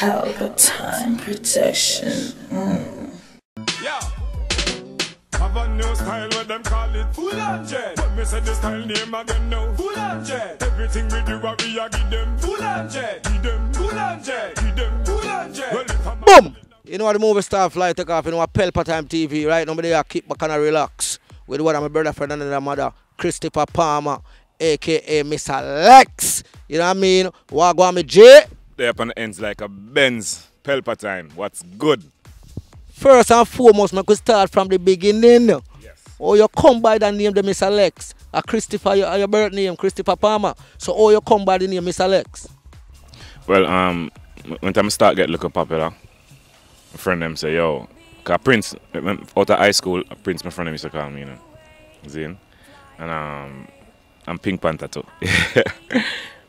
Palpatine protection. Mm. Yeah. Have a new style, what them call it Full on jet When me say the style name again now Full on jet Everything we do, what we a give them Full on jet Give them Full on jet Give them Full on jet Well, if I'm Boom! You know what the movie star fly take off, you know what Pelpa Time TV, right? Nobody there keep back and relax. With one of my brother friend and another mother, Christopher Palmer, aka Mr. Lexx. You know what I mean? Wagwan me J. They up on the ends like a Benz Pelpa time. What's good? First and foremost, I could start from the beginning. Yes. Oh, you come by the name the Mr. Lexx. A Christopher, your, your birth name, Christopher Palmer. So, oh, you come by the name Mr. Lexx. Well, um, when time I start get looking popular, my friend them say, yo, cause Prince, out of high school, Prince, my friend them used to call me, you know, Zin, and um, I'm Pink Panther too.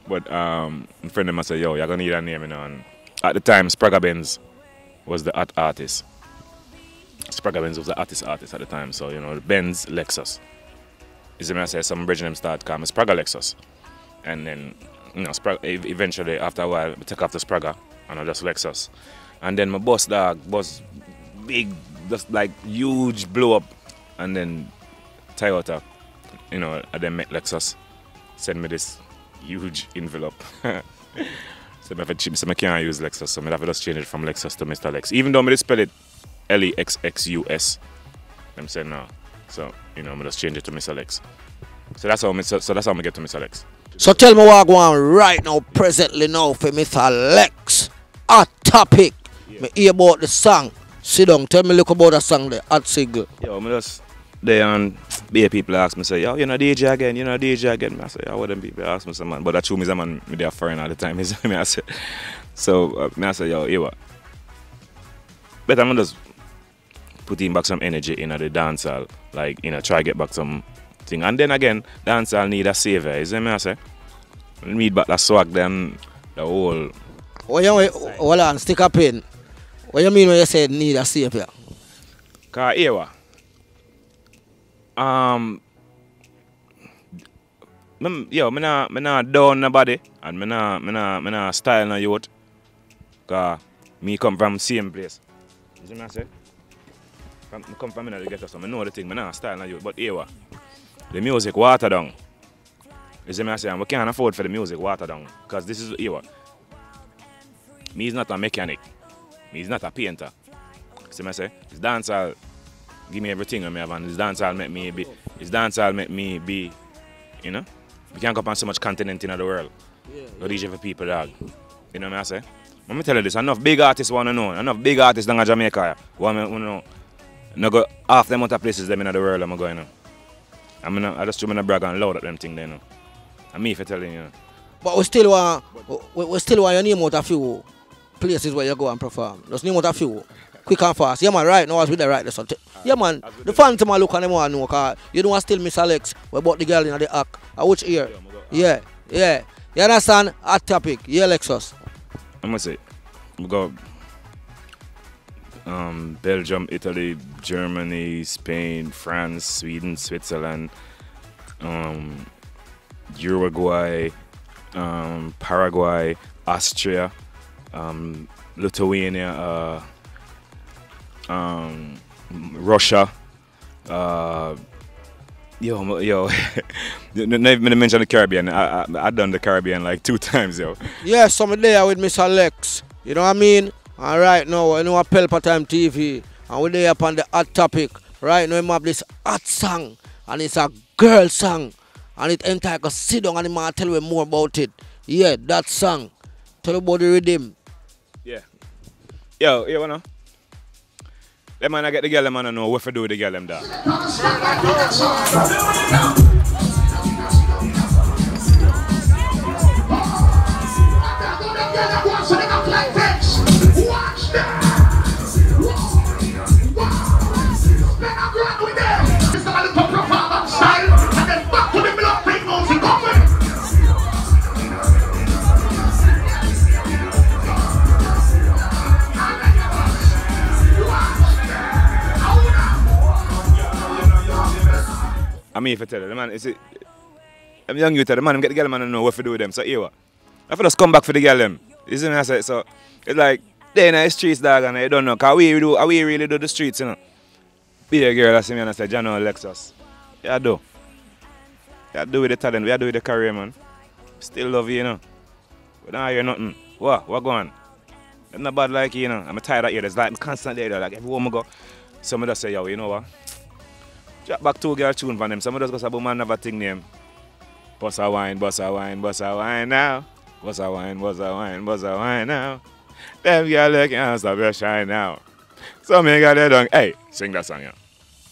but um, my friend of mine said, yo, you're gonna need a name, you know. At the time, Spragga Benz was the art artist. Spragga Benz was the artist artist at the time, so you know, Benz Lexus. See me I say some bridge them start calling me Spragga Lexus. And then, you know, Spragga, ev- eventually after a while, I take off the Spragga and I just Lexus. And then my boss dog was big, just like huge blow up. And then Toyota, you know, I then met Lexus, send me this huge envelope. so I cheap, so I can't use Lexus, so I have to just change it from Lexus to Mr. Lexx. Even though I spell it L E X X U S, I'm saying no. So, you know, I'm just change it to Mr. Lexx. So that's how I, so, so that's how I get to Mr. Lexx. So tell me what going right now, presently now for Mr. Lexx. Hot topic. Me hear about the song. Sit down, tell me look about the song, the hot single. Yo, me just there and be people ask me say, yo, you know DJ again, you know DJ again. I say, yo, what them people ask me some man, but that true me a man me there foreign all the time. Is me I say, so uh, me I say, yo, you what? Better me just putting back some energy in the dance hall, like you know, try get back some thing. And then again, dance hall need a savior. Is me I say? Need back the swag then the whole What you hold on, stick a pin. What you mean when you say need a savior? Cause here what? Um me, yo, me nah, me nah down nobody and me nah, me nah, me nah style no youth. Cause me come from same place. You see me I say? From, me come from in the ghetto, so me know the thing, me nah style no youth. But here what? The music water down. You see me I say? And we can't afford for the music water down. Cause this is here? Me is not a mechanic. Me is not a painter. See me I say? It's dancehall give me everything I have and it's dancehall make me be it's dancehall make me be you know? We can't go on so much continent in the world. Go DJ for people dog. You know what I say? Let me tell you this, enough big artists wanna know, enough big artists down in Jamaica wanna know. No go half them other places them in the world I'm going. I'm gonna, I just to brag and loud at them thing there, know. And me for telling you. But we still want we, we still want you name out a few places where you go and perform. Just name out a few. Quick and fast. Yeah man, right now as with the right there. So t- yeah man, the fans them a look and them want to know cause you don't want to still Mr. Lexx. We about the girl in the act. I which ear? Yeah, yeah. You understand? Hot topic. Yeah, Lexus. I'm gonna say we go um, Belgium, Italy, Germany, Spain, France, Sweden, Switzerland, um, Uruguay, um, Paraguay, Austria, um, Lithuania, uh, um, Russia. Uh, yo, yo, not even mention the Caribbean. I, I I done the Caribbean like two times, yo. Yeah, some there with Mr. Lexx. You know what I mean? All right, now, you know what Pelpa Time TV. And we're there upon the hot topic. Right now, we have this hot song. And it's a girl song. And it entire go sit down and man tell you more about it. Yeah, that song. Tell you about the rhythm. Yeah. Yo, you wanna? Let man I get the girl, man I know what to do with the girl them that. I mean, if I tell you, the man, is it? I'm young youth, the man, them get the girl, man, I know what to do with them. So, here what? I feel just come back for the girl, them. You see me, I said so, It's like they in the streets, dog, and I don't know. Cause we do, we really do the streets, you know. Be a girl that see me and I say, Jano Lexus. Yeah, I do. Yeah, I do with the talent. We are do with the career, man. Still love you, you know. But now hear nothing. What? What going? I'm not bad like you, you know. I'm tired of here. There's like constantly there. Like everywhere woman go, some of us say, yo, you know what? Back two girl tune from them. Some of us go say, but man never think name. Boss a wine, boss a wine, boss a wine now. Boss a wine, boss a wine, boss a wine now. Them girl look can't stop your shine now. So me got that done. Hey, sing that song, yeah.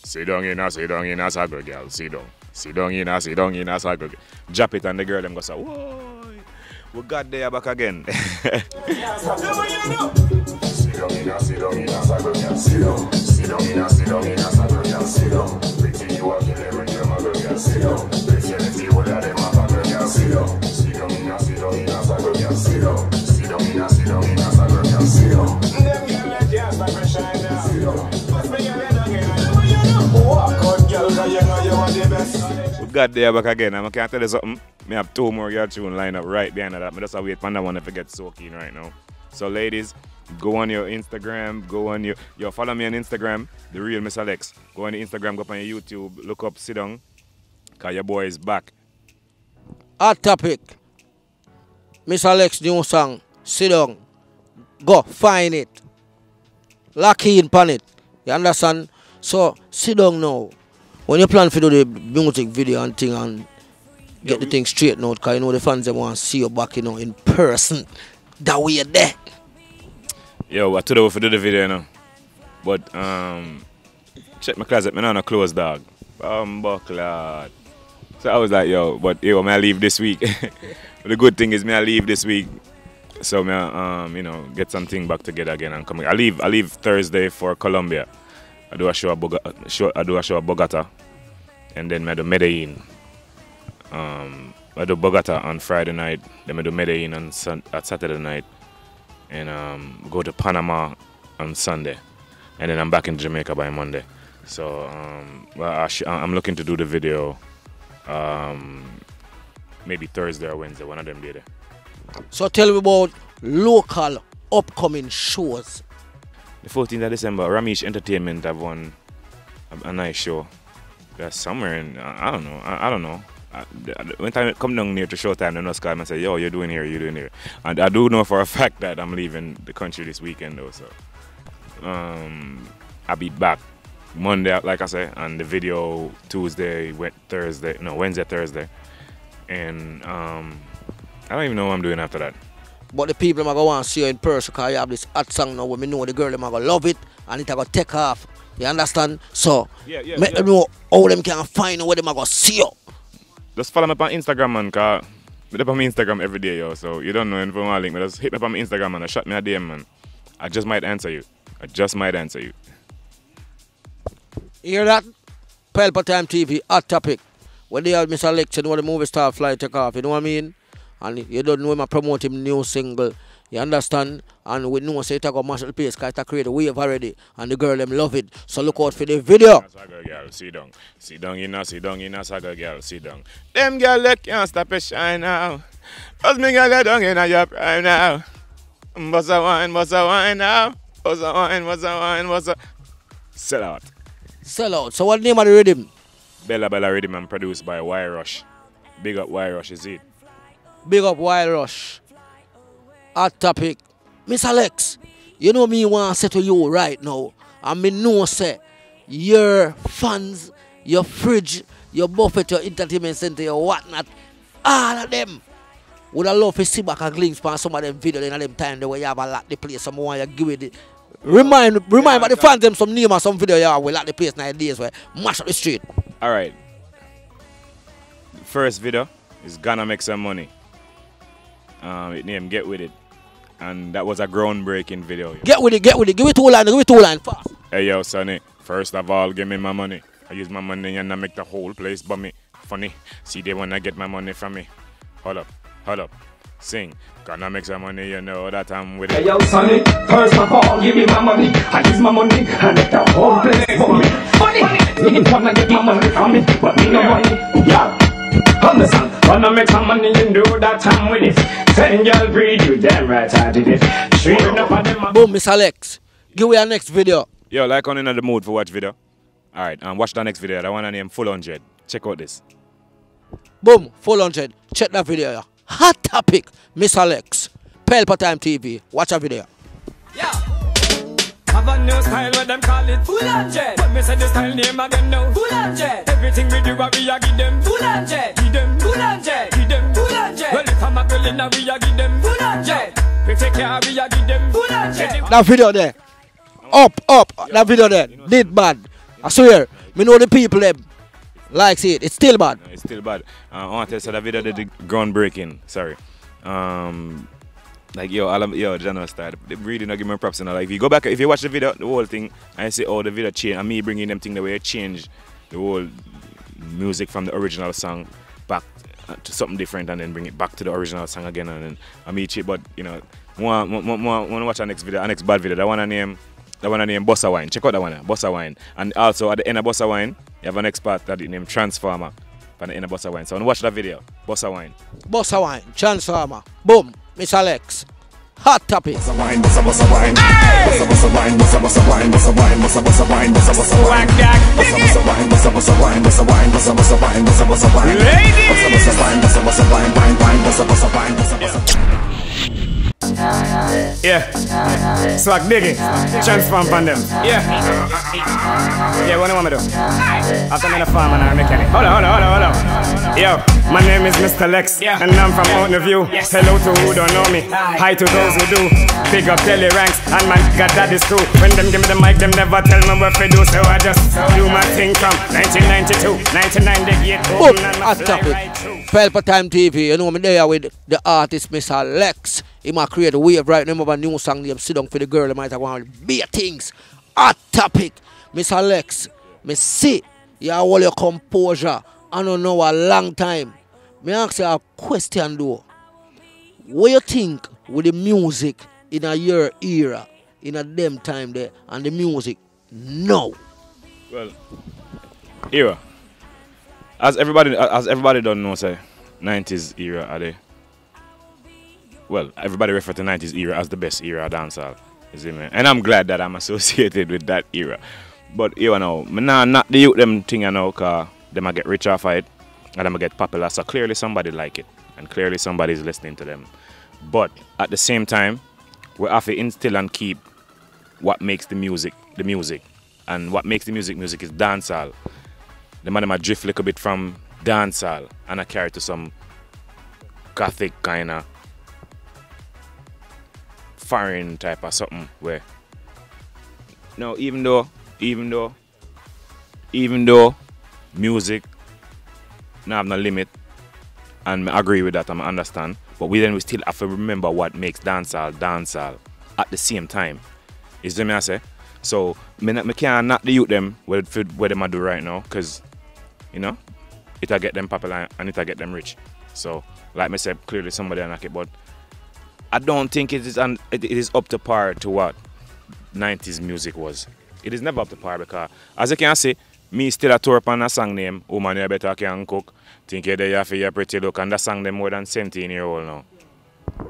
Sit down in a, sit down in a circle, girl. Sit down. Sit down in a, sit down in a circle. Drop it and the girl them go say, whoa. We got there back again. Sit down in a, sit down in a circle, girl. Sit down. Sit down in a, sit down in a circle, girl. Sit down. Pretty you a kill every girl, my girl, girl. Sit down. Pretty anything you that them a girl, girl. Sit down. Sit down in a, sit down in a circle, girl. Sit down. Sit down in a, sit down in a circle, girl. Sit down. Them girl like can't stop me shine. Sit down. Bust me girl head again. Walk out, girl, 'cause you know you are the best. we got there back again. And I can tell you something. Me have two more girl tune lined up right behind that. Me just a wait for that one if it gets so keen right now. So ladies, go on your Instagram, go on your yo follow me on Instagram, the real Mr. Lexx. Go on the Instagram, go up on your YouTube, look up sit down. Cause your boy is back. Hot topic. Mr. Lexx new song. Sit down. Go find it. Lock in pan it. You understand? So sit down now. When you plan to do the music video and thing and get the thing straight out, cause you know the fans they want to see you back, you know, in person. That way you're there. Yo, I told her to do the video you know. But um check my closet, man on a closed dog. Um buckler. So I was like, yo, but yo, may I leave this week? but the good thing is may I leave this week. So may I, um, you know, get something back together again and come. I leave I leave Thursday for Colombia. I do a show at Boga, show, I do a show at Bogota. And then I do Medellin. Um I do Bogota on Friday night, then I do Medellin on at Saturday night and um, go to Panama on Sunday, and then I'm back in Jamaica by Monday. So um, well, I sh- I'm looking to do the video um, maybe Thursday or Wednesday, one of them day. So tell me about local upcoming shows. The 14th of December, Ramesh Entertainment have won a, a nice show. They're somewhere in I, I don't know. I, I don't know. I, when time come down near to showtime, they just call me and say, "Yo, you're doing here, you're doing here." And I do know for a fact that I'm leaving the country this weekend, though. So um, I'll be back Monday, like I said, and the video Tuesday, Thursday, no Wednesday, Thursday, and um, I don't even know what I'm doing after that. But the people are going to want to see you in person because you have this hot song now where me know the girl them are going to love it and it going to take off. You understand? So, Yeah, yeah, make yeah. them know how them can find where them are going to see you. Just follow me up on Instagram, man, cause me up on my Instagram every day, yo. So you don't know anything about link, but just hit me up on my Instagram, man. I shot me a DM, man. I just might answer you. I just might answer you. Hear that? Pelpa Time TV, hot topic. When they have Mr. Lexx, you know the movie star fly take off, you know what I mean? And you don't know him I promote him new single. You understand? And we know say it a go mash the place because it a create a wave already. And the girl them love it. So look out for the video. Saga girl, sit down. Sit down in a, sit down in a saga girl, sit down. Them girl they can't stop it shine now. Cause me girl they down in a your prime now. Bust a wine, bust a wine now. Bust a wine, bust a wine, bust a... Sell out. Sell out. So what name of the rhythm? Bella Bella Rhythm and produced by Y Rush. Big up Y Rush, is it? Big up Wild Rush. Hot topic. Mr. Lexx, you know me want to say to you right now. I mean no say your fans, your fridge, your buffet, your entertainment center, your whatnot, all of them would I love to see back and glimpse on some of them videos in them time where you have a lot the place. Some want you give it. Remind remind about the fans them some name or some video you have we like the place nowadays where mash up the street. All right. First video is gonna make some money. Um, it named Get With It, and that was a groundbreaking video. Get with it, get with it, give it two line, give it two line fast. Hey yo, Sonny. First of all, give me my money. I use my money and I make the whole place bummy. Funny. See, they wanna get my money from me. Hold up, hold up. Sing. Gonna make some money, you know that I'm with it. Hey it. yo, Sonny, first of all, give me my money. I use my money and make the whole place for Funny, Money, you wanna get my money from me, but me no money. Yeah, On the song, wanna make some money and do that time with it. Ten girl breed you, damn right I did it. Straight enough of them. Boom, Mr. Lexx. Give me your next video. Yo, like on in the mood for watch video. Alright, and watch the next video. That one name Full 100. Check out this. Boom, full hundred. Check that video. Yeah. Hot topic, Mr. Lexx. Pelpa Time TV. Watch a video. Have a new style what them call it Full on jet When me say the style name again now Full on jet Everything we do what we a give them Full on jet Give them Full on jet Give them Full on jet Well if I'm a girl in a we a give them Full on jet We take care we a give them Full on jet That video there. Up, up. That video there. Did bad. I swear. Me know the people them likes it. It's still bad. No, it's still bad. Uh, I want to tell you, that video did the groundbreaking. Sorry. Um, like yo, all of, yo, General Star, they really not give me props. You know, like if you go back, if you watch the video, the whole thing, and you see oh the video change, and me bringing them thing the way it changed the whole music from the original song back to something different, and then bring it back to the original song again, and then I meet it. But you know, want want want want to watch our next video, our next bad video. That one I name. That one I name Bossa Wine. Check out that one, Bossa Wine. And also at the end of Bossa Wine, you have an expert that is named Transformer. At the end of Bossa Wine. So watch that video. Bossa Wine. Bossa Wine. Transformer. Boom. Mr. Lexx. Hot topic. Yeah. Swag digging. Transform from them Yeah. Yeah what do you want me to do? After me the farm and I mechanic. Hold on hold on hold on hold on Yo my name is Mr. Lexx And I'm from Mountain View Hello to who don't know me Hi to those who do Big up Telly ranks And my god that is true When them give me the mic them never tell me what to do So I just do my thing from 1992 1998 Boom. open and I Hot topic. right through. Time TV. You know me there with the artist Mr. Lexx. He might create a wave right now. Remember a new song named Sit Down for the Girl. They might have one of the big things. Hot topic. Mr. Lexx. Me see. You have all your composure. I don't know a long time. Me ask you a question though. What you think with the music in a year era, in a them time there, and the music now? Well, era. As everybody, as everybody don't know, say, 90s era are they? Well, everybody refer to 90s era as the best era of dancehall. You see me? And I'm glad that I'm associated with that era. But you know, me nah not the youth them thing I know, cause them a get rich off of it and them a get popular. So clearly somebody like it, and clearly somebody's listening to them. But at the same time, we have to instill and keep what makes the music the music. And what makes the music music is dancehall. The man a drift a little bit from dancehall and I carry to some gothic kinda foreign type of something where no even though even though even though music now have no limit and I agree with that and I understand. But we then we still have to remember what makes dancehall dancehall at the same time. Is what me I say so me, not- me can't knock the youth them for what them I do right now because you know it'll get them popular and it'll get them rich. So like me said clearly somebody knock it but I don't think it is un, it, it is up to par to what 90s music was. It is never up to par because as you can see, me still a tour upon a song name, Woman You Better Can Cook, Think You There for Your Pretty Look, and that song them more than 17 year old now.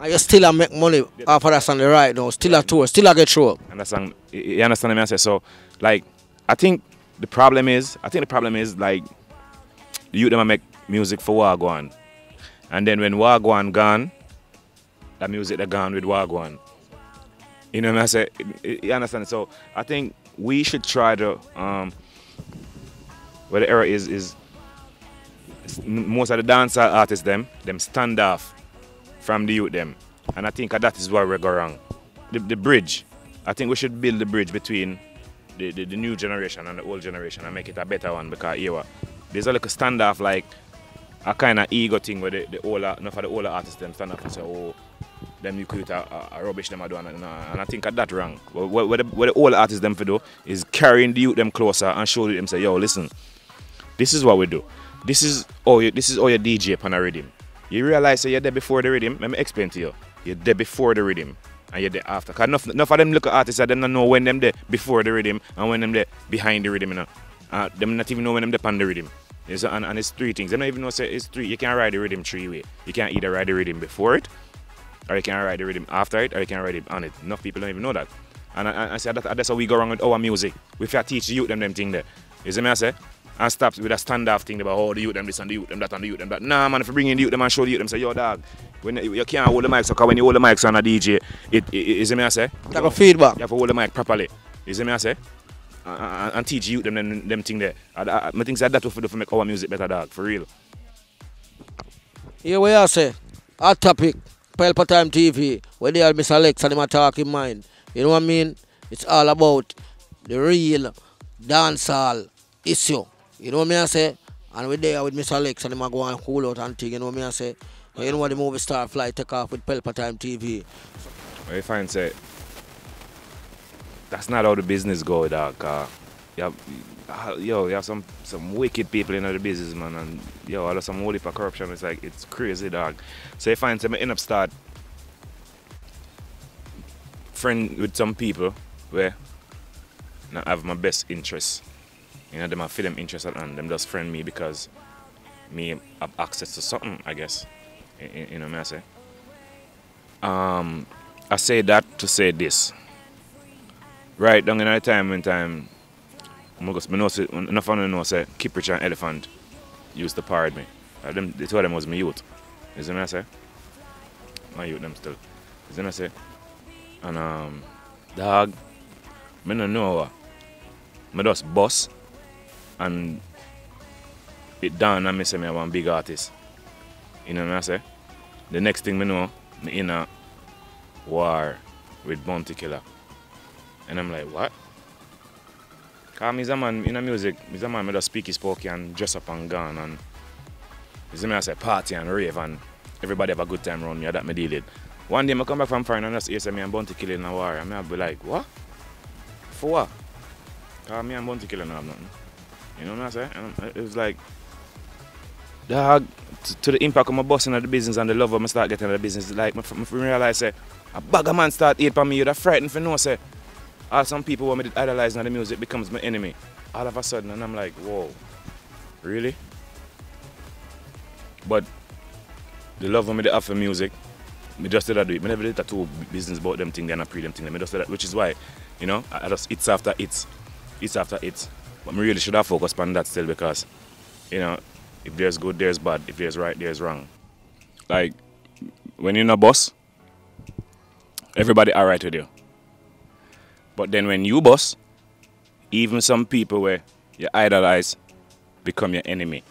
And you still a make money off of that song right now. Still a tour. Still a get show up. And that song, you- understand me? I say so. Like, I think the problem is, I think the problem is like, the youth them a make music for Wagwan, and then when Wagwan gone, that music they gone with Wagwan. You know what I say? You understand? So I think we should try to um, where the error is is most of the dancer artists them them stand off from the youth them, and I think that is where we go wrong. The, the bridge, I think we should build the bridge between the, the, the new generation and the old generation and make it a better one because here there's a little standoff like a kind of ego thing where the, the older, enough of the older artists them stand up and say, oh, them you could a, a, a rubbish them are doing, and, I think at that wrong. What, what, what, the, what the artists them for do is carrying the youth them closer and show them say, yo, listen, this is what we do. This is oh, you, this is all your DJ pan a rhythm. You realize that you're there before the rhythm. Let me explain to you. You're there before the rhythm and you're there after. Cause enough, enough of them look at artists them not know when them there before the rhythm and when them there behind the rhythm. You know, uh, them not even know when them there on the rhythm. It's, and, and it's three things. They don't even know say it's three. You can't ride the rhythm three way. You can't either ride the rhythm before it, or you can't ride the rhythm after it, or you can't ride it on it. Enough people don't even know that. And I, I, I said that, that's how we go wrong with our music. We have to teach youth them them thing there. You see me I say? And stop with a standoff thing about oh the youth them this and the youth them that and the youth them that. Nah man, if you bring in the youth them and show the youth them say yo dog, when you, you can't hold the mic so when you hold the mic on a DJ, it, it, it me I say? Like a feedback. You have to hold the mic properly. Is see me I say? And, and, teach you them them, them thing there. I, I, I think that that will do for make our music better dog, for real. Here we are say, hot topic, Pelpa Time TV, where they are Mr. Lexx and him a talk in mind. You know what I mean? It's all about the real dancehall issue. You know what I I say? And we're there with Mr. Lexx and him a go and cool out and thing, you know what I I say? You know what the movie star fly take off with Pelpa Time TV. What you find say that's not how the business go, dog. Uh, you yo, you have some some wicked people in the business, man, and yo, all of some holy for corruption. It's like it's crazy, dog. So you find say me end up start friend with some people where not have my best interests. You know, them have feel them interest and them just friend me because me have access to something, I guess. You, know what I say? Um, I say that to say this. Right down in the time when time, because I know, enough of know say Kiprich and Elephant used to parade me. Uh, them, the two of them was my youth. You see me I say? My youth them still. You see me I say? And um, dog, me no know what. Me just boss and it down and me say me I one big artist. You know what I say? The next thing me know, me in a war with Bounty Killer. And I'm like, what? Cause me's a man in a music, me's a man just speak his spoke and dress up and gone and you see me I say party and rave and everybody have a good time around me that me deal with. One day I come back from foreign and just hear say me and Bounty Killer in a war and me I be like, what? For what? Cause me and Bounty Killer don't have nothing. You know what I'm saying? And uh, it was like, dog, to, to the impact of my bossing of the business and the love of me start getting out of the business, like, me realize, say, a bag of man start hate on me, you'd frightened for no, say, all some people want me to idolize in the music becomes my enemy. All of a sudden, and I'm like, whoa, really? But the love of me they have for music, me just did that do it. Me never did that two business about them thing, then I pre them thing. Me just did that, which is why, you know, I, I just it's after it's, it's after it's. But me really should have focused on that still because, you know, if there's good, there's bad. If there's right, there's wrong. Like when you're in a boss, everybody alright with you. But then when you boss, even some people where you idolize become your enemy.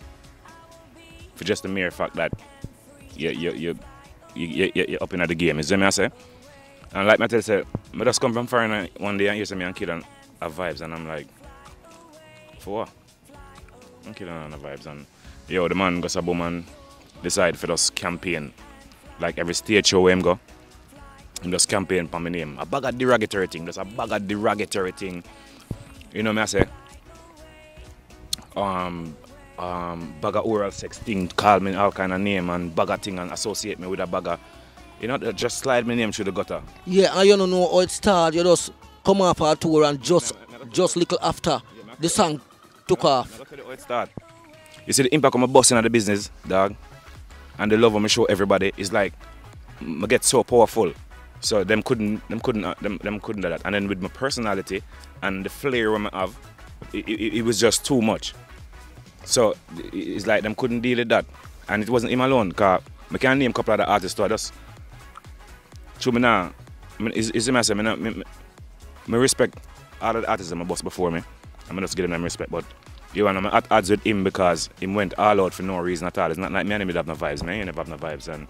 For just the mere fact that you you you you you you're up in the game. You see me I say? And like me tell you, I just come from foreign and one day and hear some young kid and have vibes and I'm like, for what? I'm killing on the vibes and yo the man goes a boom and decide for us campaign. Like every stage show where him go. Him just campaign for my name. A bag of derogatory thing, just a bag of derogatory thing. You know me I say? Um um bag of oral sex thing, call me all kind of name and bag of thing and associate me with a bag of you know, just slide my name through the gutter. Yeah, and you don't know how it started. You just come off a tour and just just little after the song took off. Now, tell you how it start. You see the impact of my bossing of the business, dog, and the love of my show everybody is like, I get so powerful. So them couldn't, them couldn't, uh, them, them couldn't do that. And then with my personality and the flair I have, it, it, it was just too much. So it's like them couldn't deal with that. And it wasn't him alone, cause I can name a couple of the artists, I just, true me now, I mean, is, is it myself, I me, me, me respect all of the artists that my boss before me. I'm gonna just give them respect, but you know, I'm at odds with him because him went all out for no reason at all. It's not like me and him have no vibes, man. He never have no vibes. And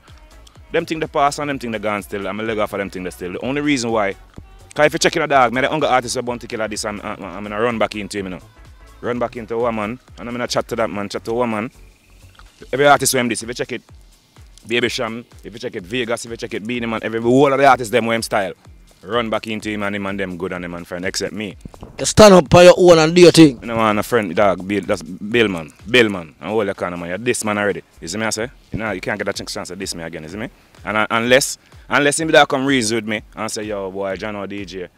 them thing the pass and them thing the gone still. I'm a leg off of them thing the still. The only reason why, cause if you check in a dog, me the younger artist are bound to kill this, I'm, I'm, I'm gonna run back into him, you know. Run back into a woman, and I'm gonna chat to that man, chat to a woman. Every artist who him this, if you check it, Baby Cham, if you check it, Vegas, if you check it, Beenie Man, every whole of the artists them with him style. Run back into him and him and them good and them and friend, except me. You stand up by your own and do your thing. I don't want a friend, dog, Bill, that's Bill man, Bill man, and all kind of man. You're this man already. You see me, I say? You know, you can't get a chance to diss me again, you see me? And uh, unless, unless him that come reason with me and say, yo, boy, John or DJ.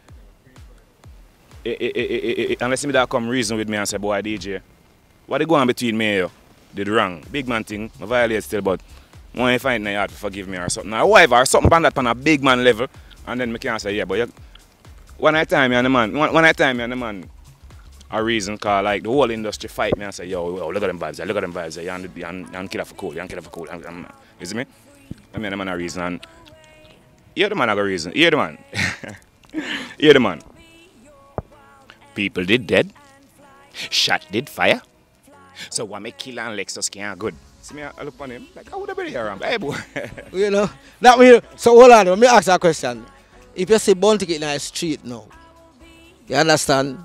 Eh, eh, eh, unless him that come reason with me and say, boy, DJ, what they go on between me and you? did wrong. Big man thing, I violate still, but when I find it hard to forgive me or something. Or whatever, or something on that on a big man level, and then me can say, yeah, but you, one night time, me and the man, one, one night time, me and the man, a reason, cause like the whole industry fight me and say, yo, yo look at them vibes, there, look at them vibes, there, and, and, and killer for cool, you killer for cool, and, and, you see me? I mean, the man a reason, and here the man have a reason, here the man, here the man. People did dead, shot did fire, so what make Killer and Lexus can't good? See me, I look on him, like, I would have been here, hey boy. You know? That mean, so hold on, let me ask you a question. If you see Bounty Killer in the street now, you understand?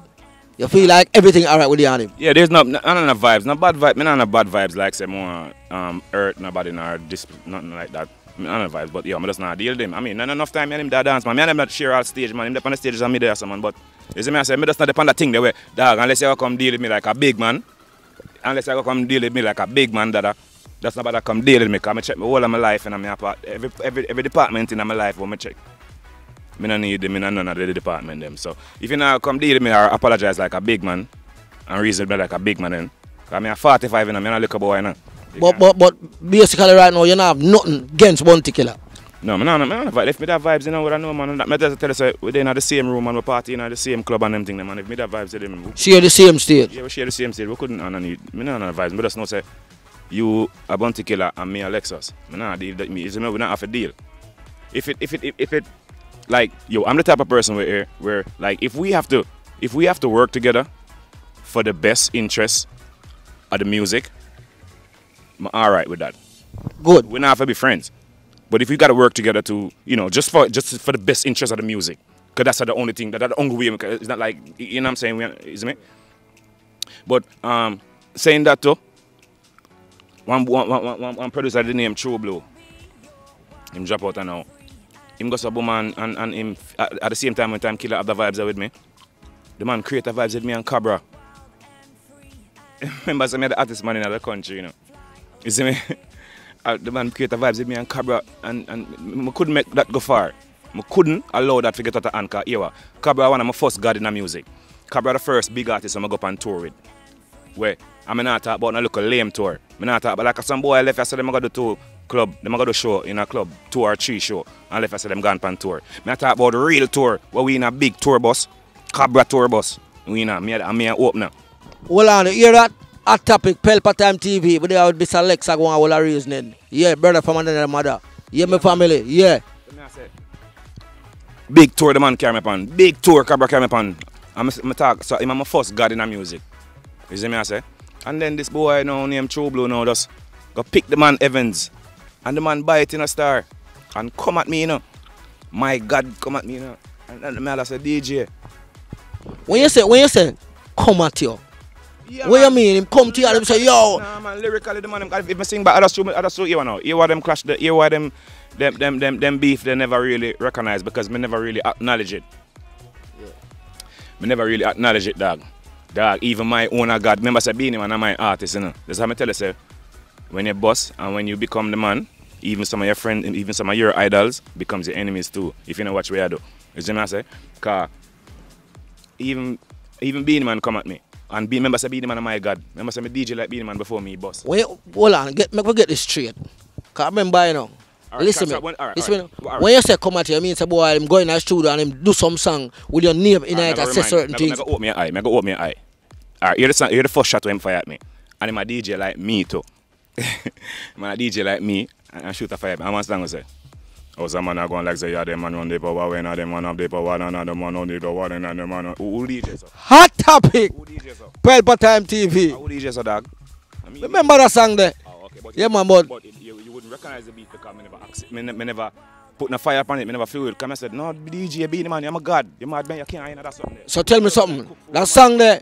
You feel like everything alright with you and him. Yeah, there's no, no, no, no vibes, no bad vibes. Me not no bad vibes like say more um hurt nobody nor dis nothing like that. Me not no vibes, but yeah, me just not deal with him. I mean, not enough time me and him da dance, man. Me and him not share all stage, man. Him dey on the stage and me there, so man. But you see me, I say me just not depend that thing the way, dog. Unless you come deal with me like a big man, unless you come deal with me like a big man, dada. That's not about to come deal with me. Cause I check my whole of my life and I'm apart. Every every every department in my life, what me check. Me no need them, no none of the department them. So if you now come deal with me or apologize like a big man and reason me like a big man then. Cause a 45 and I'm not a boy now. But, but, but basically right now, you don't have nothing against Bounty Killer. No, me no, me no. If me that vibes, you know what I know, man. That me just tell you, say, we're in the same room and we party in the same club and them thing, man. If me that vibes, them, Share the same stage. yeah, we share the same stage. We couldn't, and need, me no no vibes. Me just know say, you a bounty killer and me a Lexus. Me nah deal that me. Is me we not have a deal. If it, if it, if it, like, yo, I'm the type of person where, where, like, if we have to, if we have to work together for the best interest of the music, I'm all right with that. Good. We not have to be friends. But if we got to work together to, you know, just for just for the best interest of the music, because that's the only thing that that's the only way. It's not like you know what I'm saying, we, is me. But um, saying that though, one one, one, one, one producer the name True Blue, him drop out now. Him go sub man and, and him at, at the same time when time killer have the vibes with me. The man create the vibes with me and Cobra. Remember some of the artist man in the country, you know. You see me? uh, the man create the vibes with me and Cobra and, and I couldn't make that go far. I couldn't allow that to get out of hand because Cobra one of my first god in music. Cobra the first big artist I'm going to go up on tour with. Where I'm not talk about look lame tour. I'm not talk about like some boy I left I said them go to two club, them go to show in a club, two or three show. And left I said them gone on tour. Me talk about the real tour where we in a big tour bus, Cobra tour bus. We in a me and me a opener. Hold on, you hear that? Hot topic, Pelpa Time TV. We there with Mr. Alexa going all the reasoning. Yeah, brother from another mother. Yeah, my family. Yeah. Big tour the man carry me upon. Big tour Cobra carry me upon. I'm, I'm talk, so I'm my first god in the music. You see me I say? And then this boy now named True Blue now just go pick the man Evans. And the man buy it in a star. And come at me, you know. My God, come at me, you know. And then the man I say, DJ. When you say, when you say, come at you. Yeah, What you man. mean? Him come to you and him say, yo. Nah, man, lyrically, the man, them- if I sing back, I just, I just hear now. you what them clash, the, what them, them, them, them, them beef, they never really recognize because me never really acknowledge it. Me never really acknowledge it, dog. Dog, even my owner God, remember say Beenie Man, I'm my artist, you know. That's how I tell you, say, when you boss and when you become the man, even some of your friends, even some of your idols becomes your enemies too, if you know what way I do. You see what I say? Cause even, even Beenie Man come at me. And be, remember say Beenie Man, my God. Remember say me DJ like Beenie Man before me, boss. You, hold on, get, make we get this straight. Cause I remember, you know. Alright, listen me. when- alright, listen alright. me. Alright. When you say come at you, I mean, say, boy, I'm going to the studio and him do some song with your name in it and say certain I things. go open my eye. I go open my eye. Alright, hear the, song- hear the first shot when him fire at me. And him a DJ like me too. man a DJ like me and, and shoot a fire at me. One song will say, Oh, some man are going like say, yeah, them man on the power, when them man have the power, and them man on the power, and them man on... Who, who DJ so? Hot topic. Who DJ so? Pelpa Time TV. Who DJ so, dog? I mean, Remember that song there? Oh, okay, but Yeah, man, but- but it, you, you wouldn't recognize the beat because me never, accept, me, me never put no fire upon it, me never feel it. Come I said, no, DJ, be the man, you're a god. You're mad man, you can't, know, that's something there. So tell me something. That song there,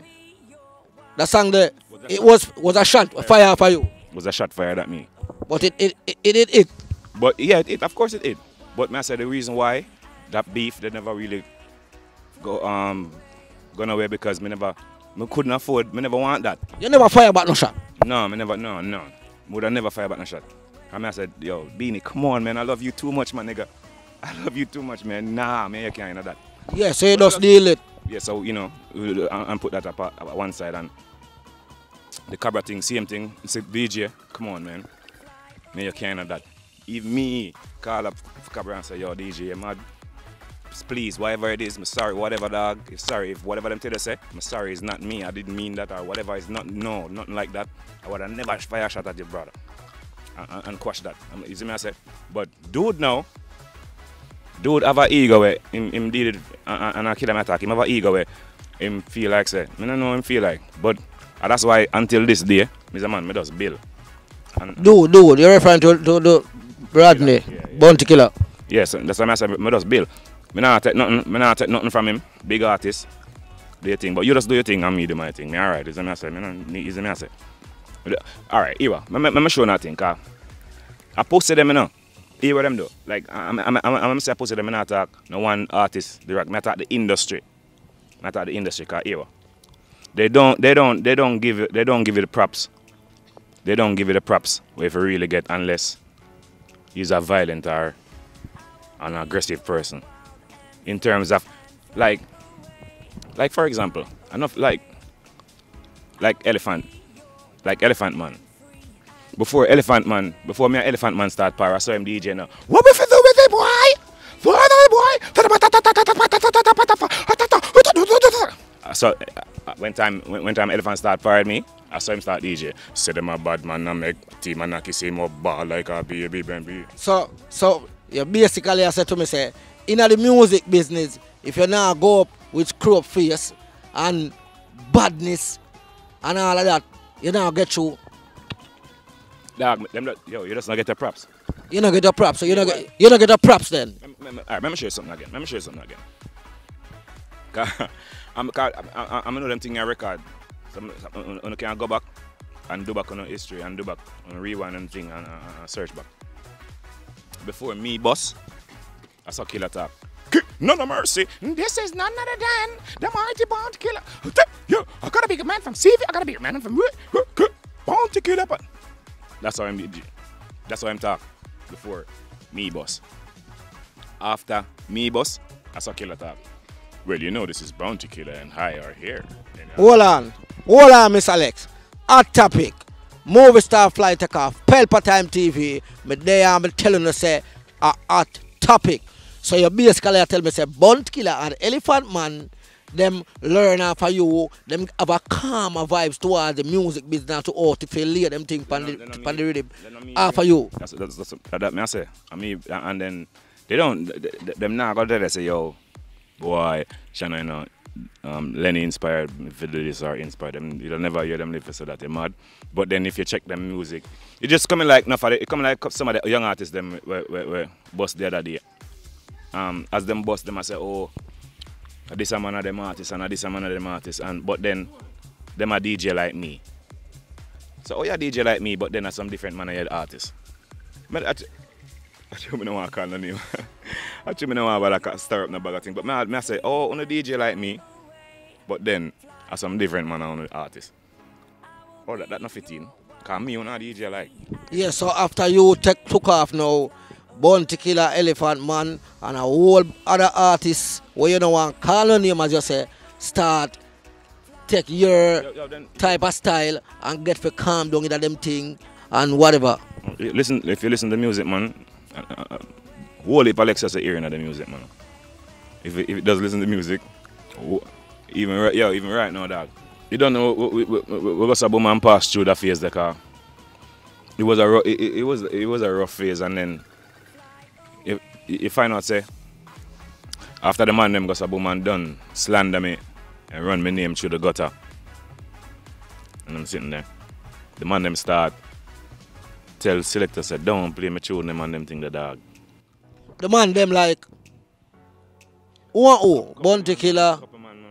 that song there, it was was a shot, a fire for you. was a shot fired at me. But it it it it, it, it. But yeah, it, of course it did. But man, I said the reason why that beef they never really go um gone away because me never me couldn't afford me never want that. You never fire back no shot. No, me never no no. Would have never fire back no shot. And I said, yo, Beenie, come on man, I love you too much, my nigga. I love you too much, man. Nah, man, you can't know that. Yeah, so you just deal it. Yeah, so you know, and and put that apart at one side and the Cobra thing, same thing. It's a DJ. Come on, man. Me, you can't have that. Even me call up Cobra and say, yo, DJ, mad? Please, whatever it is, I'm sorry, whatever dog. If sorry, if whatever them tell say, I'm sorry, it's not me. I didn't mean that or whatever. It's not, no, nothing like that. I would have never fire shot at your brother and, and, quash that. Um, You see me, I say? But dude now, dude have a ego where him, him did it and, and I kill him attack. Him have a ego where him feel like say, I don't know him feel like. But that's why until this day, Mr. Man, me just bill. And, Dude, dude, you're referring to, to, to Rodney, Yeah, yeah. Bounty Killer. Yes, that's why I said, me just bill. Me not take nothing. Me not take nothing from him. Big artist, do your thing. But you just do your thing and me do my thing. Me alright. Is me I say. Me not. Is me I say. Alright, Iwa. Me me show nothing. Cause I posted them, you know. Hear what them do. Like I'm I'm I'm I'm say I posted them. Me not talk no one artist. Rock. Me talk the industry. Talk the industry. car. Iwa. They don't they don't they don't give it they don't give you the props. They don't give you the props where if you really get unless he's a violent or an aggressive person. In terms of like like for example enough like like elephant like elephant man. Before elephant man before me elephant man start power I saw him DJ now. What we do with the boy? What boy? Uh, Uh, when time when, when time elephant start firing me I saw him start DJ say them a bad man and make team and knock his him up ball like a baby baby So, so you basically I said to me say, in the music business, if you now go up with crop face and badness and all of that, you now get you. Dog, them, yo, you just not get the props. You not get the props, so you not get you not get the props then. Alright, let me show you something again. Let me show you something again. I'm, I'm, I'm, I'm know them thing I record. So so I'm- I'm can go back and do back on history and do back and rewind and thing and, and search back. Before me, boss, I saw Killer Talk. None of mercy. This is none other than the mighty bounty killer. Yo, I gotta be a man from CV. I gotta be a man from bounty killer. But that's how I'm. That's how I'm talk. Before me, boss. After me, boss, I saw Killer Talk. Well, you know this is Bounty Killer and High are here. You uh, know? Hold on, hold on, Mr. Lexx. Hot topic. Movie star fly take off. Pelpa Time TV. Me there I'm telling you say a hot topic. So you basically tell me say Bounty Killer and Elephant Man them learn off of you, them have a calmer vibes towards the music business to how to feel lay them thing pan the, They don't pan the rhythm. they don't mean- Half of you. That's, that's, that's, that, that me I say. I mean, and then they don't, th- th- them now go there they say, yo, boy, Shannon, you know, um, Lenny inspired me this or inspired them. You'll never hear them live so that they're mad. But then if you check them music, it just coming like, enough of the, it coming like some of the young artists them were, were, were bust the other day. Um, as them bust them, I say, oh, this a man of them artists and this a man of them artists. And, but then, them a DJ like me. So, oh, yeah, DJ like me, but then are some different man of artists. Man, I, don't know want I call no name. actually, me no want to like, stir up no bag of thing. But me, I- me say, oh, on a DJ like me, but then are some different man on the artist. Oh, that, that not fit in. Because me on a DJ like. Yeah, so after you take, took off now, Bounty Killer, Elephant Man, and a whole other artists where you don't want call your name as you say, start take your Yo, yo, then, type of style and get for calm down in them thing and whatever. listen, if you listen to music, man, uh, uh, uh, whole heap of Lexus are hearing of the music, man. If it, if it does listen to music, even right, yo, even right now, dog. You don't know we, we, we, we, man pass through that phase, the car. It was a it, it, it was it was a rough phase, and then you, you find out say after the man them got some man done slander me and run my name through the gutter, and I'm sitting there. The man them start tell selector said don't play me tune them and them thing the dog. The man them like who and who? Bounty Killer,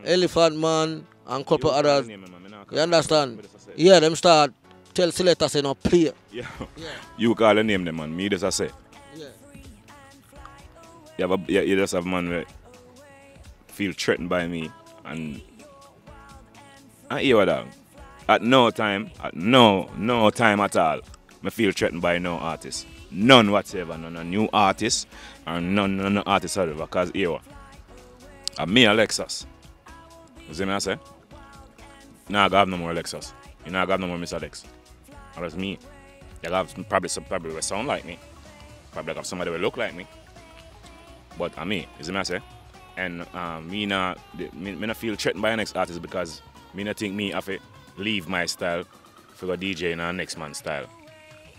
Elephant Man, and couple others. You understand? Yeah, them start tell selector say no play. Yeah. You call the name them man. Me just I say. Yeah. You, have a, you, you just have man where feel threatened by me and I hear what dog. At no time, at no, no time at all, me feel threatened by no artist. None whatsoever, none a new artist or none, none artist whatever. Cause here? And me and Lexus. You see me I say? Nah, I have no more Lexus. You know, I got no more Mr. Dex. That was me. You have probably some probably will sound like me. Probably have somebody will look like me. But I me, is what I say? And um, me not me, me not feel threatened by the next artist because me not think me have to leave my style for go DJ in our next man style.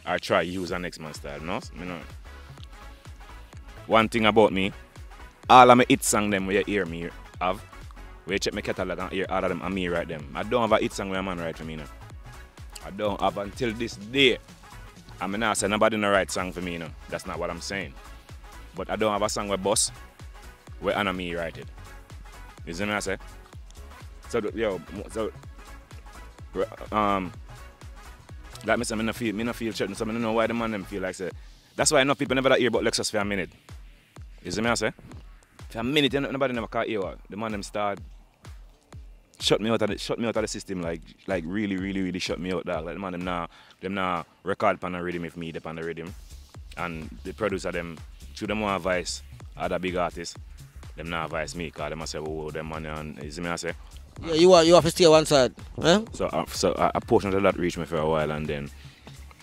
Or try use our next man style. No? Me no. One thing about me, all of my hit song them where you hear me have, where you check my catalog and hear all of them and me write them. I don't have a hit song where a man write for me now. I don't have until this day. I mean, I say nobody no write song for me, you know. That's not what I'm saying. But I don't have a song where boss, where Anna me write it. You see what I say? So, yo, so, um, like me say, me no feel, me no feel certain, so I don't know why the man them feel like say. That's why enough people never that hear about Lexxus for a minute. You see me I say? For a minute, nobody never can hear what the man them start shut me out of the shut me out of the system like like really really really shut me out dog like the man them now them now record pan the rhythm if me dep on the rhythm and the producer them through them one advice other big artists them now advice me cause them I say oh them money and you see me I say Yeah, you are you have to stay one side. Eh? so uh, so a, a portion of that reached me for a while and then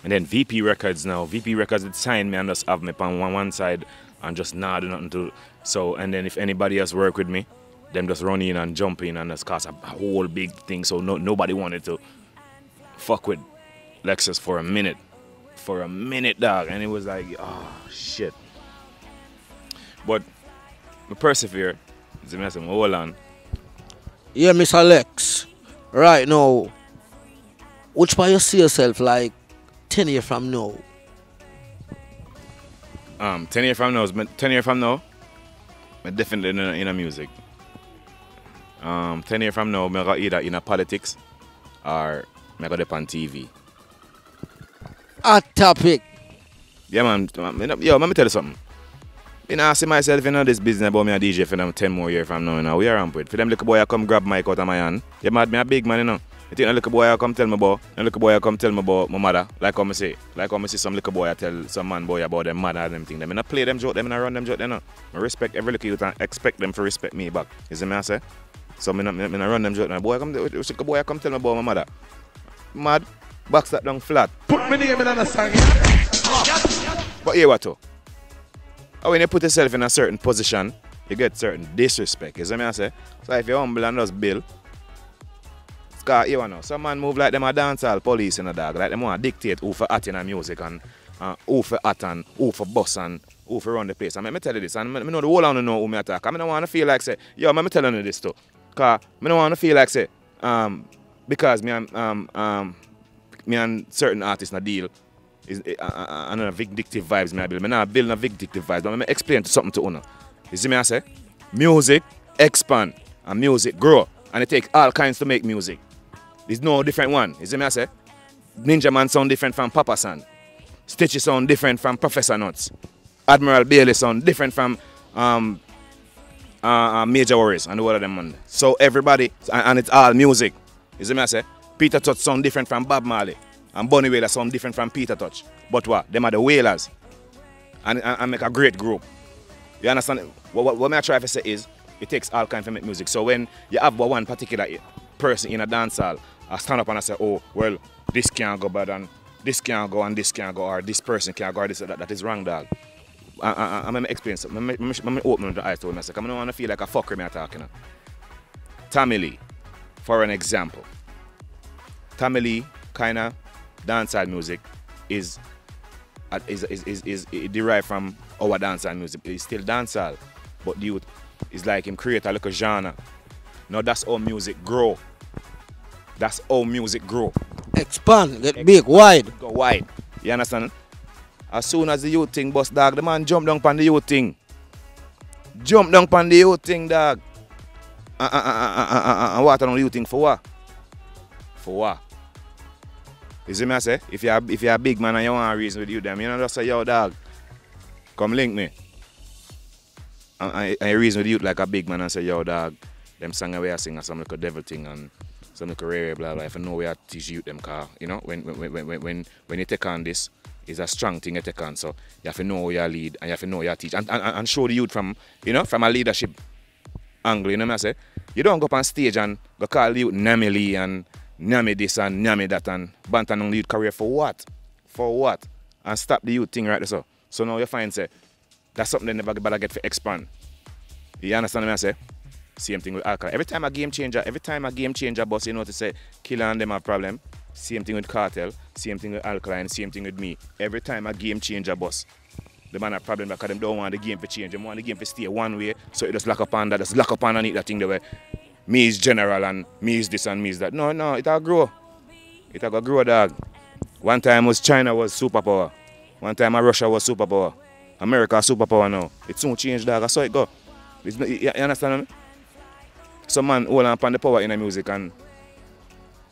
and then VP Records now. VP Records it signed me and just have me on one, one side and just do nothing to so and then if anybody else work with me them just run in and jump in and just cause a whole big thing. So no, nobody wanted to fuck with Lexxus for a minute. For a minute dog. And it was like oh shit. But I persevere. It's a mess hold on Yeah, Miss Alex. Right now, which part you see yourself like ten years from now? Um, ten years from now, is- ten years from now, I definitely in a, in a music. Um, ten years from now, I go either in a politics or I go up on TV. A topic. Yeah, man. Yo, let me tell you something. You know, I see myself in this business about me a DJ for them 10 more years from now. You know, we are rampant. For them little boy, I come grab mic out of my hand. You mad me a big man, you know. You think a little boy, I come tell me about, a little boy, I come tell me about my mother. Like how me say, like how me see some little boy, I tell some man boy about them mother and them thing. Them I play them joke, them I run them joke, you know. I respect every little youth and expect them to respect me back. You see me I say? So me not, me, me not run them joke. Boy, come, little boy, I come tell me about my mother. Mad, box that down flat. Put me name in on a song. But here what though? When you put yourself in a certain position, you get certain disrespect. You see me I say? So if you're humble and just build, Cause you know, some man move like them a dancehall police in a dog. Like them want to dictate who for art in a music and uh, who for at and who for boss and who for run the place. And let me tell you this, and I know the whole don't know who me attack. I don't want to feel like say, yo, let me telling you this too. Because I don't want to feel like say, um, because me and um um me and certain artists na deal is uh, uh, uh, vindictive vibes me I build. Me not build no vindictive vibes, but me explain something to you. You see me I say? Music expand and music grow. And it takes all kinds to make music. There's no different one. You see me I say? Ninjaman sound different from Papa San. Stitchie sound different from Professor Nuts. Admiral Bailey sound different from um, uh, uh, Major Worries and all of them man. So everybody, and, and it's all music. You see me I say? Peter Tosh sound different from Bob Marley. And Bunny Wailer sound different from Peter Tosh. But what? Them are the Wailers. And, and, and make a great group. You understand? What, what, what I try to say is, it takes all kinds of music. So when you have one particular person in a dance hall, I stand up and I say, oh, well, this can't go bad and this can't go and this can't go or this person can't go or this that, that is wrong, dog. I, I, I'm something. Gonna open the eyes to myself. I'm gonna wanna feel like a fucker me talking. Lee, for an example. Lee kind of dancehall music is, is, is, is, is, derived from our dancehall music. It's still dancehall, but the youth is like him create a little genre. Now that's how music grow. That's how music grow. Expand, get big, wide. Go wide. You understand? As soon as the youth thing bust dog, the man jump down on the youth thing. Jump down on the youth thing, dog. Uh, uh, uh, uh, uh, uh, uh, uh, what on the youth thing for what? For what? You see me I say? If you're if you're a big man and you want to reason with you, them, you know just say, yo dog, come link me. And I, I reason with you like a big man and say, yo dog, them song where I sing are some little devil thing and some little rare blah blah. If I know where I teach you them car, you know, when when when when when, you take on this, it's a strong thing you take on. So you have to know where you lead and you have to know where you teach and, and, and show the youth from you know from a leadership angle, you know what I say? You don't go up on stage and go call the youth and nyame this and nyame that and bantan on the youth career for what? For what? And stop the youth thing right there. So, so now you find say that's something they never better get for expand. You understand what I say? Same thing with alcohol. Every time a game changer, every time a game changer boss, you know to say killer and them have problem. Same thing with Kartel, same thing with alkaline, same thing with me. Every time a game changer boss. The man have problem because them don't want the game to change. They want the game to stay one way. So it just lock up on that, just lock up underneath that thing the way me is general and me is this and me is that. No, no, it'll grow. It'll grow dog. One time was China was superpower. One time Russia was superpower. America superpower now. It soon change dog. I saw it go. It's you, understand me? Some man hold on the power in the music and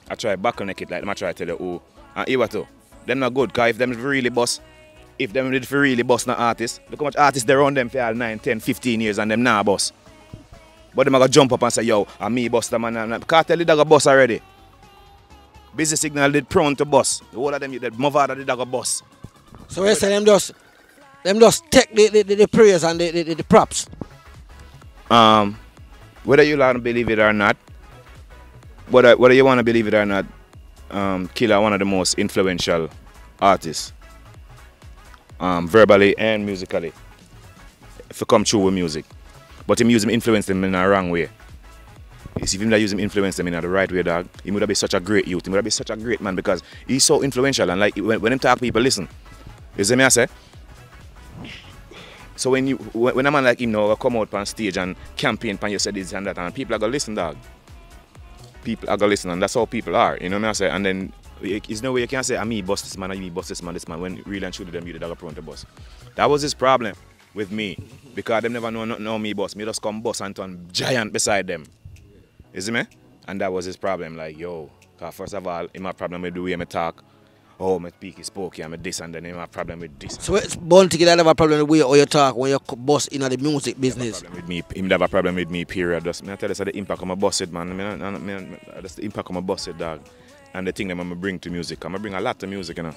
I try backconnect it like them I try to tell you oh and what too. Them not good cause if them really boss if them did really boss not artists, look how much artists they run them for all 9, 10, 15 years and them nah boss. But them a go jump up and say, yo, I'm me boss the man. And Kartel did a boss already. Busy Signal did prone to boss. The whole of them, the Mavado did a boss. So you say them just them just take the the, the, the prayers and the, the, the props. Um, whether you want to believe it or not, whether, whether you want to believe it or not, um, Killer one of the most influential artists, um, verbally and musically, if you come true with music. But him use him influence them in a wrong way. See, if him that use him influence them in the right way, dog, he would have been such a great youth. He would have been such a great man because he's so influential and like when, when him talk, people listen. You see me I say? So when you when a man like him now come out on stage and campaign pan you say this and that and people are gonna listen dog. People are gonna listen and that's how people are, you know what I say? And then there's no way you can't say, I me boss this man, I me boss this man, this man when really and truly them you the dog prone to boss. That was his problem with me. Because them never know nothing know me boss. Me just come boss and turn giant beside them. You see me? And that was his problem. Like, yo, cause first of all, he my problem with the way I talk. Oh, my speak is I'm a this and then he my problem with this. So it's born together have a problem with the way how you talk when you boss in the music business. with me. Him have a problem with me, period. Just, me I tell you, the impact of my boss it, man. I, I, that's the impact of my boss it, dog. And the thing that I'm gonna bring to music. I'm gonna bring a lot to music, you know.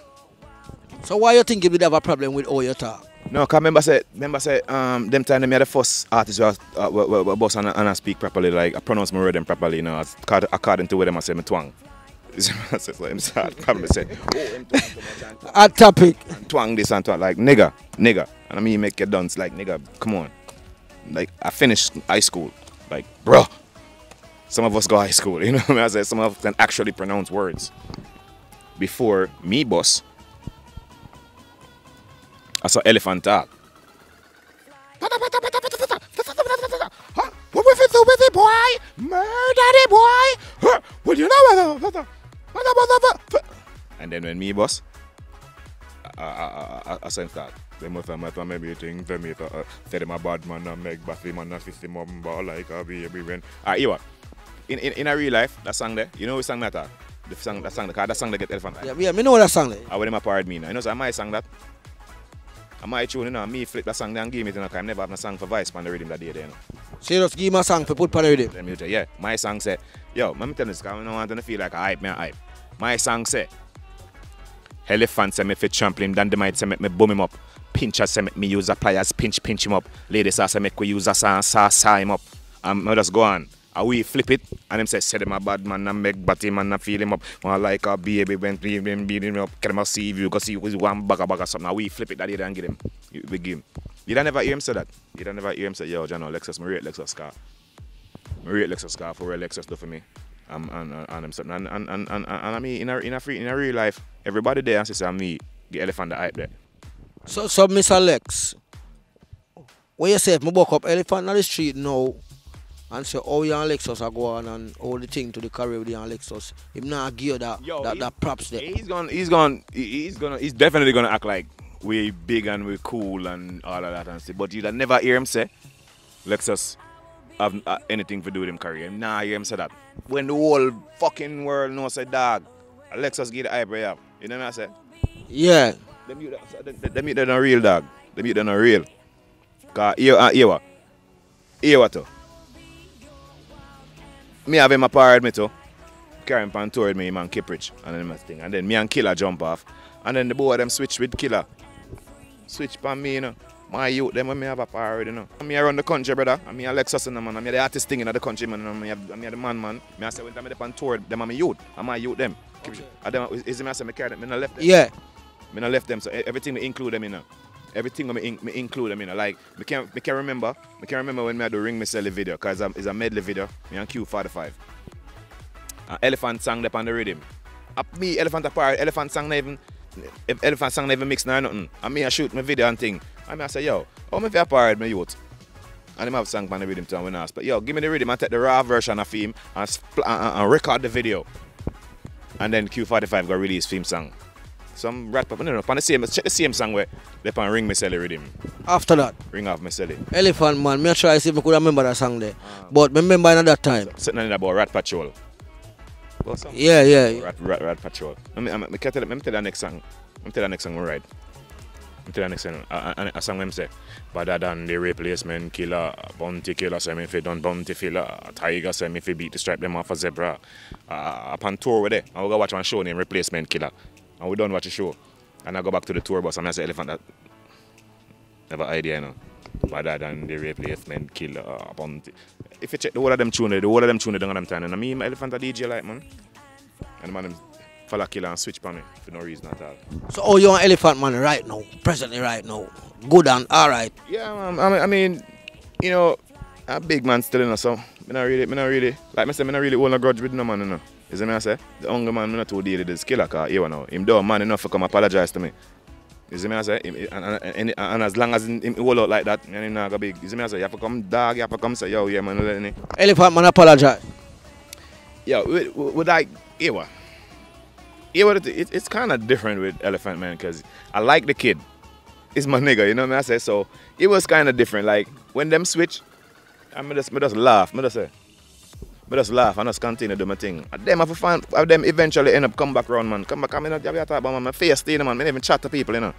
So why you think you would have a problem with all your talk? No, cause remember say, remember say, um, them time them had the first artist who, uh, who, who, who boss and, and I speak properly, like I pronounce my word them properly, you know, as, according- to what them I say, my twang. so him start probably say, oh, him twang too much and twang, A topic. and twang this and twang, like nigga, nigga. And I mean, make it dance like nigga, come on. Like I finished high school, like bro. Some of us go high school, you know what I mean? I say some of us can actually pronounce words. Before me boss, I saw elephant talk. Huh? What we fit do with the boy? Murder the boy? Huh? Well, you know what? And then when me boss, I, I, I, I sent that. They must have met maybe think them it uh, say them a bad man and make but him and not fist him up but like a baby when ah you what in, in in a real life that song there you know what sang that uh? the song that song the that song that get elephant Yeah, yeah, me know that song. Like. I when them a parade me now. You know, so I might sang that. I might tune, you know, me flip that song down, give me it, you know, I never have no song for Vice on the rhythm that day, you know. So you just give me a song for put on the rhythm. Let me tell you, yeah, my song say, yo, let me tell you this, 'cause I don't want to feel like a hype, me a hype. My song say, elephant say me fit trample him, dynamite say make me boom him up. Pincher say make me use a pliers, pinch, pinch him up. Ladies say make we use a saw, saw, saw him up. Um, and I just go on away flip it and them say set him a bad man and make batty man and feel him up. Well, like a baby when him beat him up. Can him see if you cause he was one bag bugger something? Away flip it that he don't get him. The game you don't ever hear him say that? You don't ever hear him say yo John Lexus Maria, Lexus car. Maria, Lexus car for real Lexus stuff for me. Um, and, and, and, something. and, and, and, and, and I mean in a, in a, free, in a real life everybody there and say me the elephant that hype there. So so Mr. Lexx what you say if I walk up elephant on the street now and say how you and Lexxus are going and all the thing to the career with you and Lexxus, him not give you that, Yo, that, that props there. He's gonna, he's gonna, he's gonna, he's definitely gonna act like we big and we cool and all of that and say. But you never hear him say, Lexxus have uh, anything to do with him career. Nah, hear him say that. When the whole fucking world knows say dog, Lexxus give the eyebrow up. You know what I say? Yeah. Them you, them, them you, they're not real dog. Them you, not real. Cause here, uh, here what? Here what? too? Me have him a parade me too. Carry him pan tour with me, man, Kiprich, and then my thing. And then me and Killer jump off. And then the boy them switch with Killer. Switch pan me, you know. My youth, them when me have a power already, you know. I'm here around the country, brother. I'm here Lexxus, and man. I'm here the artist thing in the country, man. I'm here, I'm here the man, man. Me I say when I'm on tour, them are my youth. I'm my youth, them. I them, is it me I say me carry them, me not left them. Yeah. Me not left them, so everything me include them in. know. Everything me, in, me include in. know. Like me can me can remember, me can remember when had the Ring Me Sell video, cause it's a, medley video. Me and Q45. Uh, Elephant sang them on the rhythm. Up me Elephant apart, Elephant sang not even Elephant sang not even mix nothing. And me I shoot my video and thing. And me I say yo, how me fi apart my youth? And him have song on the rhythm too and we ask. But yo, give me the rhythm and take the raw version of him and, and, and record the video. And then Q45 got release theme song. Some rat pop, no, no, on the same, check the same song where they pan ring me sell it rhythm. After that, Ring off me sell it. Elephant Man, me try see if I could remember that song there. Ah. But me remember another time. Sitting in about Rat Patrol. Yeah, yeah. yeah. Rat, rat, rat Patrol. Let me, let me, tell, let me tell the next song. Let me tell the next song we ride. Let me tell the next song. A, a, a song say, better than the replacement killer, bounty killer, say me if done bounty filler, tiger say me if beat the stripe them off a zebra. Uh, upon tour with it, and we go watch one show named Replacement Killer. And we done watch the show. And I go back to the tour bus and I say elephant that never idea you know. Better than the replacement killer, bounty. Uh, if you check the whole of them tune, the whole of them tune them time, and I mean my elephant a DJ like man. And the man them follow killer and switch for me for no reason at all. So, oh, you're an Elephant Man right now, presently right now. Good and all right. Yeah, man, I mean, I mean, you know, a big man still in us, so me not really, me not really, like me say, me not really hold a grudge with no man, you know. You see me I say? The younger man, me not too deal with this killer, cause you know, him do man enough to come apologize to me. You see me I say? Him- And, and, and, and as long as him, him hold out like that, and him not go big. You see me I say? You have to come dog, you have to come say, yo, yeah, man, let me. Elephant Man apologize. Yo, with, with, like, Ewa. Ewa, it, it, it's kind of different with Elephant Man because I like the kid. It's my nigga, you know what I say? So it was kind of different. Like when them switch, I me just, me just laugh. Me just say, me just laugh and just continue do my thing. And them have find, have them eventually end up come back round, man. Come back, I mean, I talk about man, my face still, man. Never even chat to people, you know.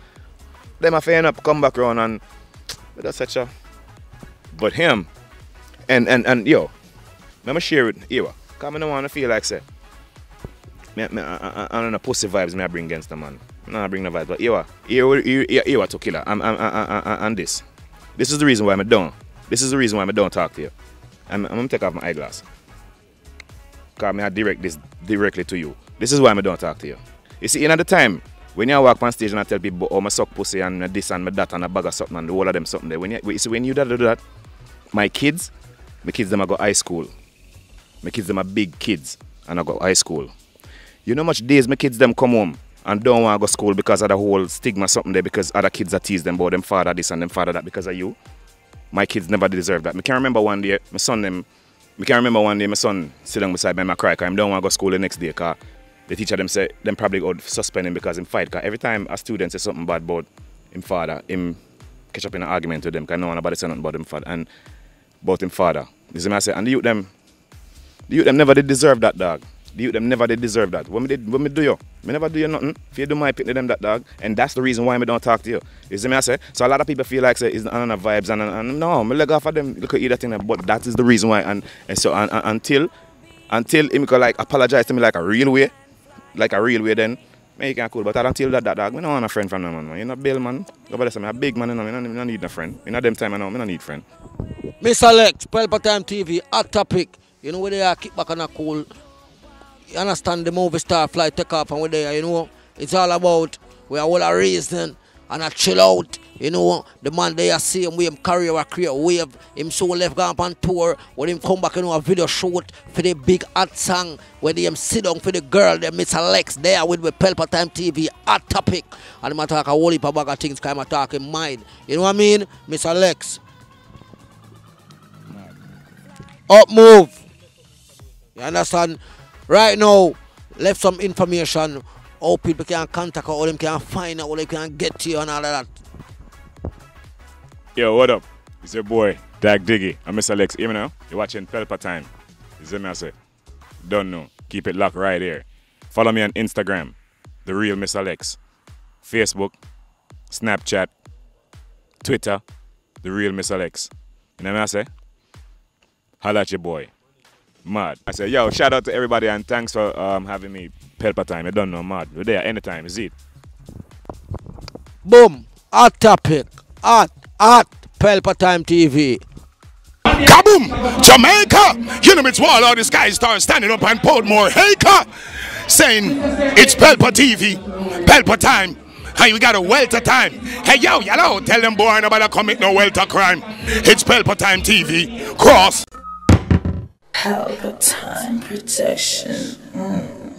Them have end up come back round and just such a. But him, and and and yo, let me share with Ewa. Cause I don't want to feel like say. Me, I, I, I don't know pussy vibes me I bring against the man. No, I bring the vibes, but Ewa, Ewa, Ewa, Ewa to killer. I'm, I'm, I'm, I'm, I'm this. This is the reason why I'm done. This is the reason why I don't talk to you. I'm, I'm gonna take off my eyeglass. Cause me I direct this directly to you. This is why I don't talk to you. You see, the time when you walk on stage and I tell people, oh, my suck pussy and this and that and a bag of something and the whole of them something there. When you, you see, when you do that, my kids, my kids them I go high school. My kids them are big kids and I go high school. You know much days my kids them come home and don't want to go school because of the whole stigma something there because other kids are tease them about them father this and them father that because of you. My kids never deserve that. I can't remember one day my son them I can remember one day my son sit down beside me and I cry because I don't want to go school the next day because the teacher them say them probably go suspend him because him fight. Cause every time a student say something bad about him father, him catch up in an argument with them because no one nobody say nothing about him father and about him father. You see me I say and the youth them the youth them never did deserve that dog. The youth them never did deserve that. When me did when me do you, me never do you nothing. If you do my pick to them that dog, and that's the reason why me don't talk to you. You see me I say? So a lot of people feel like say it's on the vibes and, and no, me leg off of them look at either thing, but that is the reason why and, and so and, and, until until him go like apologize to me like a real way, like a real way then. Man, you can cool, but until that, that dog, me don't want a friend from no man, man. You know, Bill, man. Go by I'm a big man, you know, me don't, don't need no friend. In them time, I know, me don't need friend. Mr. Lexx, Pelpa Time TV, hot topic. You know where they are, kick back on a cool. You understand the movie star fly take off and where they are, you know. It's all about we are all a reason and a chill out. You know, the man they are same way him career a create wave. Him so left gone on tour. When him come back, you know, a video shoot for the big hot song. When they him sit down for the girl, them Mr. Lexx there with the Pelpa Time TV, hot topic. And him a talk a whole heap of bag of things, kind of talk in mind. You know what I mean? Mr. Lexx. Up move. You understand? Right now, left some information how people can contact or them can find out, they can get to you and all of that. Yo, what up? It's your boy, Dag Diggy. I'm Mr. Lexx. Hear me now? You're watching Pelpa Time. You see me I say? Don't know. Keep it locked right here. Follow me on Instagram, The Real Mr. Lexx. Facebook, Snapchat, Twitter, The Real Mr. Lexx. You know what I say? Holla at your boy. Mad. I say, yo, shout out to everybody and thanks for um, having me Pelpa Time. I don't know, mad. We're there anytime, is it? Boom. Hot topic. Hot. at Pelpa Time TV. Kaboom! Jamaica! You know it's wall all the sky stars standing up and Portmore Haker saying it's Pelpa TV, Pelpa time. Hey, we got a welter time. Hey, yo, yellow, tell them boy nobody commit no welter crime. It's Pelpa Time TV. Cross. Palpatine protection. Mm.